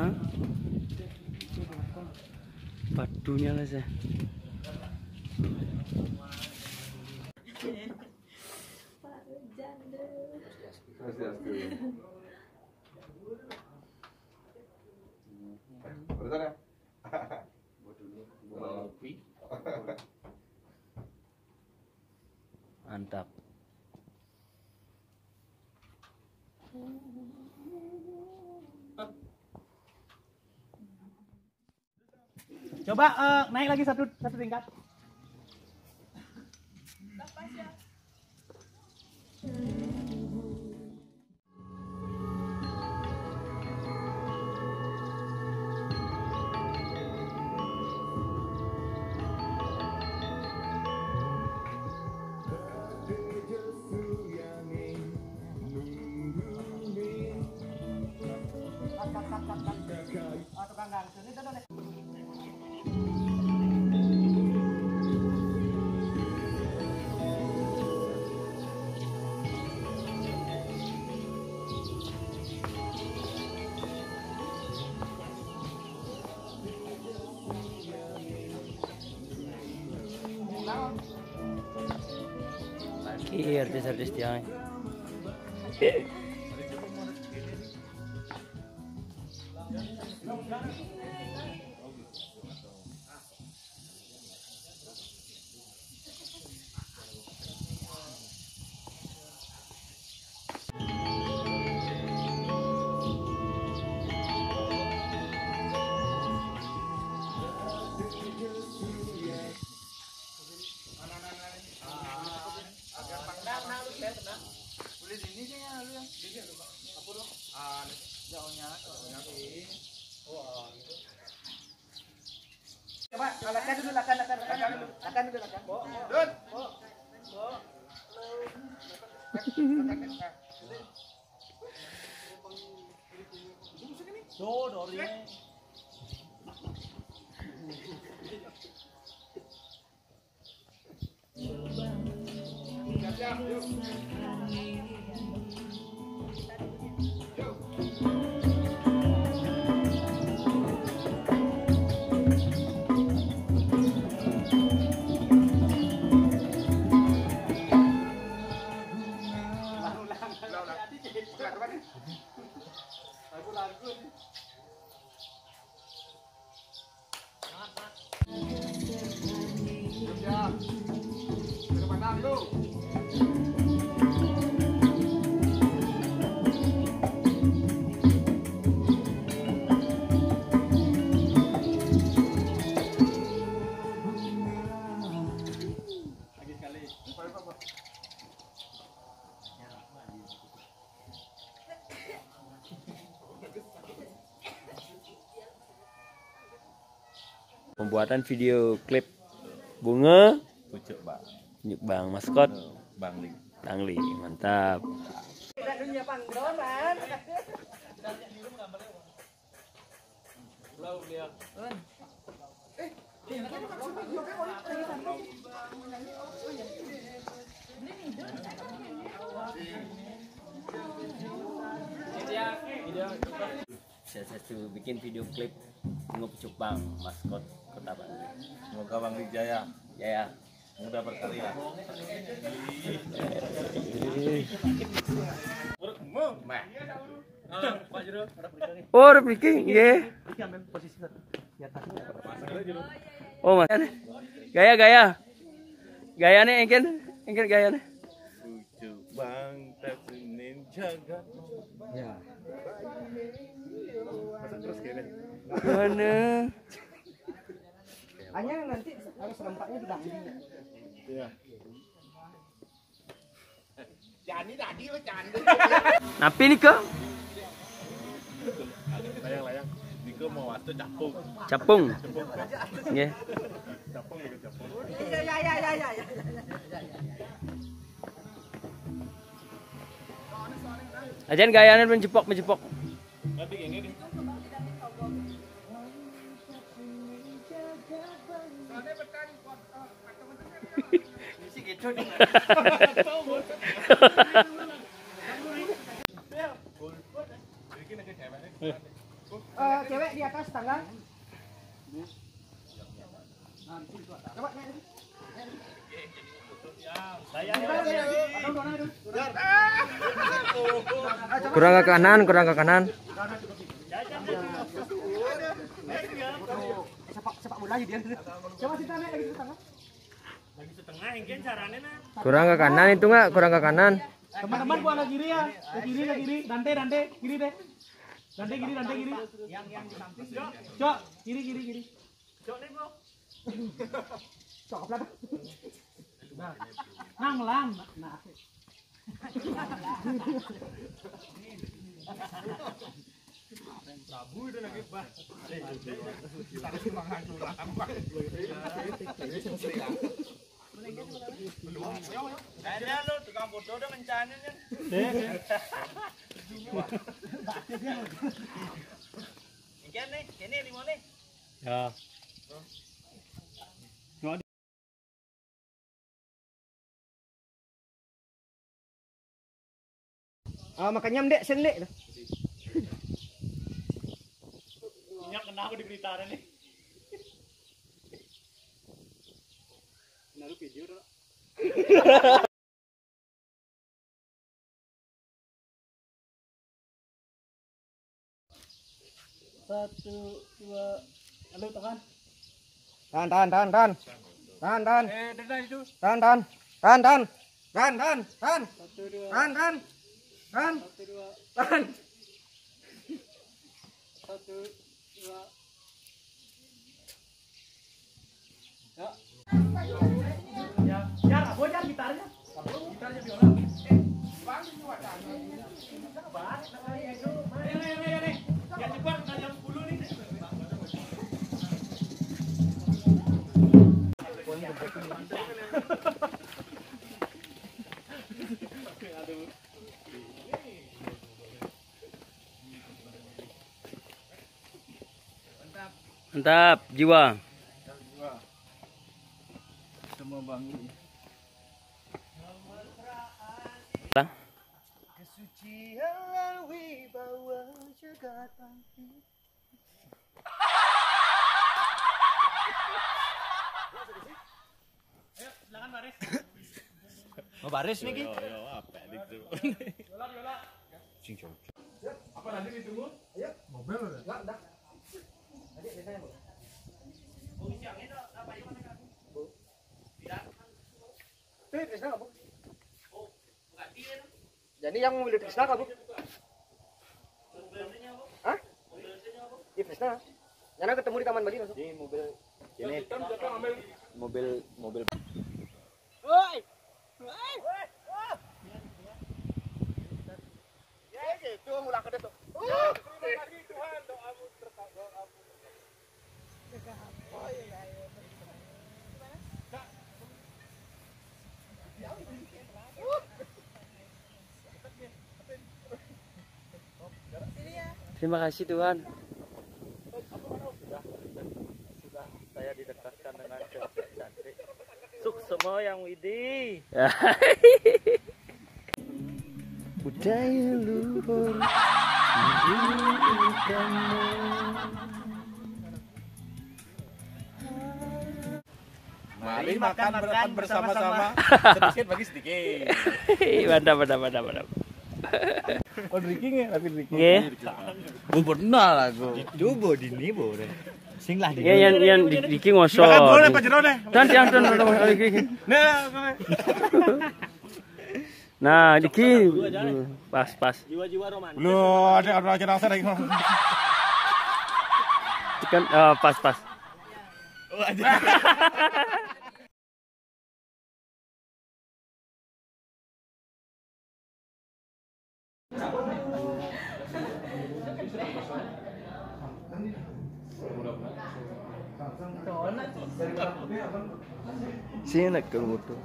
Hah? Padunya lah saya. Betul ya? Coba eh, naik lagi satu satu tingkat. Lagi artis-artis tiang. Coba Yeah, yeah. Kerja. Ke depan dulu. Pembuatan video klip bunga Pucuk, Pak. Nyuk Bang maskot Bang Ling. Mantap. Saya satu bikin video klip bunga pucuk Bang maskot Kota Bandung. Semoga Bang Ling jaya. Ya. Mudah berkarya. Oh, bikin, ya. Oh, mas. Gaya, gaya. Gaya nih, engken, engken gaya nih. Bang tak jagat. Ya. Mana? Hanya nanti harus rempaknya di dalam. Iya. Napi nih kok? Layang-layang. Niko mau waktu capung. Capung. Nggih. Capung gitu capung. Ya ya ya ya ya. Ajan gayanya menjepok, menjepok. Eh, cewek di atas tangga. Kurang ke kanan, kurang ke kanan. Sepak sepak bola dia. Coba kita naik lagi ke tangga. Kurang ke kanan itu nggak? Kurang ke kanan. Teman-teman gua ke kiri ya. Ke kiri ke kiri. Dante Dante kiri deh. Dante kiri Dante kiri. Yang yang di samping. Cok, kiri kiri kiri. Cok nih, Bro. Cok pelan. Nah, nang lang. Nah. Ya. Ah, makanya mdek sendek. Minyak kenapa di berita nih? Naruh video dong. Satu, dua, halo tangan. Tahan, tahan, tahan, tahan. Tahan, tahan. Eh, dari itu. Tahan, tahan. Tahan, tahan. Tahan, tahan, tahan. Satu, dua, Tahan, tahan. Tahan, satu, dua, tahan. satu, dua. Ya. Mantap jiwa. Gua jangan gitarnya. Gitarnya biola. Bang, Nih, nih, nih, nih. Cepat, udah jam 10 nih. Mantap, jiwa. Semua Mau baris nih, Eh, Bu? Jadi yang mobil Krisna nggak, Bu? Hah? Di Krisna. Yana ketemu di Taman Bali langsung. Ini mobil ini mobil mobil Itu mulai ke depan. Terima kasih Tuhan. saya didekatkan dengan cewek cantik. Suk semua yang Widi. Budaya luhur. Mari makan makan bersama-sama. Sedikit bagi sedikit. mantap, mantap, mantap, mantap. Oh, drinking ya, tapi drinking. Nggih. Bu pernah aku. Coba dini boleh. Sing lah Nggih, yang yang di iki ngosot. Makan boleh Jero deh. Dan yang dan iki. Nah, Nah, iki pas pas. Belum ada ada aja rasa lagi. Kan eh, pas pas. Oh, aja. Sini nak ke motor.